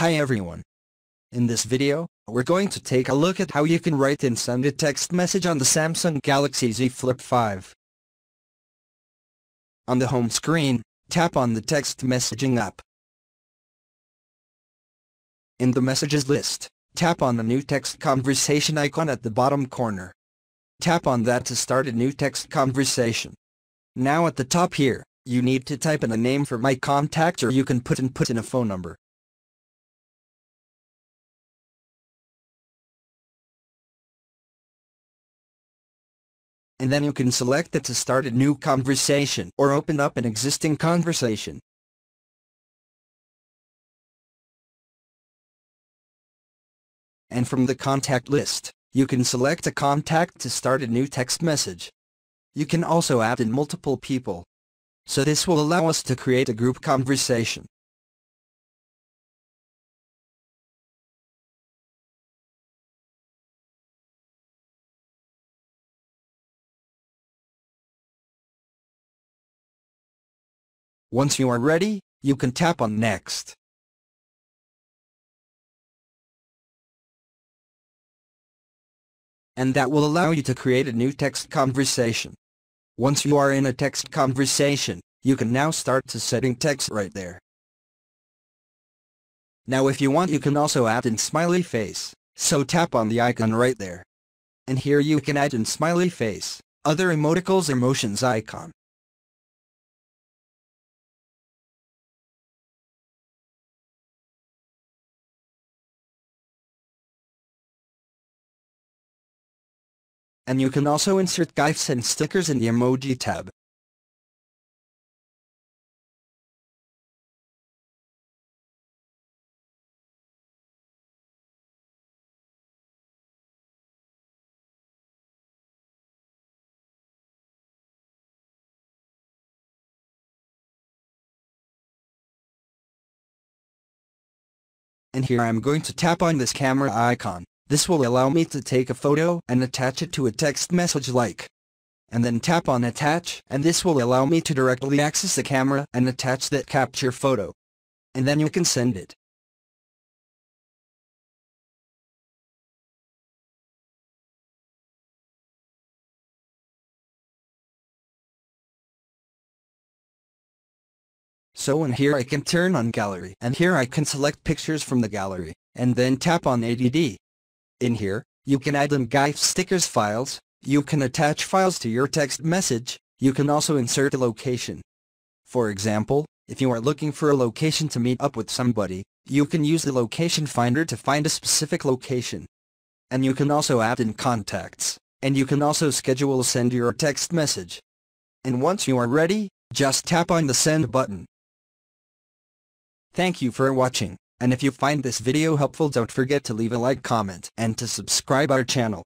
Hi everyone. In this video, we're going to take a look at how you can write and send a text message on the Samsung Galaxy Z Flip 5. On the home screen, tap on the text messaging app. In the messages list, tap on the new text conversation icon at the bottom corner. Tap on that to start a new text conversation. Now at the top here, you need to type in a name for my contact or you can put in put in a phone number. And then you can select it to start a new conversation or open up an existing conversation. And from the contact list, you can select a contact to start a new text message. You can also add in multiple people. So this will allow us to create a group conversation. Once you are ready, you can tap on Next. And that will allow you to create a new text conversation. Once you are in a text conversation, you can now start to setting text right there. Now if you want you can also add in smiley face, so tap on the icon right there. And here you can add in smiley face, other emoticons emotions icon. And you can also insert GIFs and stickers in the emoji tab. And here I'm going to tap on this camera icon. This will allow me to take a photo and attach it to a text message like. And then tap on attach and this will allow me to directly access the camera and attach that capture photo. And then you can send it. So in here I can turn on gallery and here I can select pictures from the gallery and then tap on ADD in here, you can add them GIF stickers files, you can attach files to your text message, you can also insert a location. For example, if you are looking for a location to meet up with somebody, you can use the location finder to find a specific location. And you can also add in contacts, and you can also schedule send your text message. And once you are ready, just tap on the send button. Thank you for watching. And if you find this video helpful don't forget to leave a like comment and to subscribe our channel.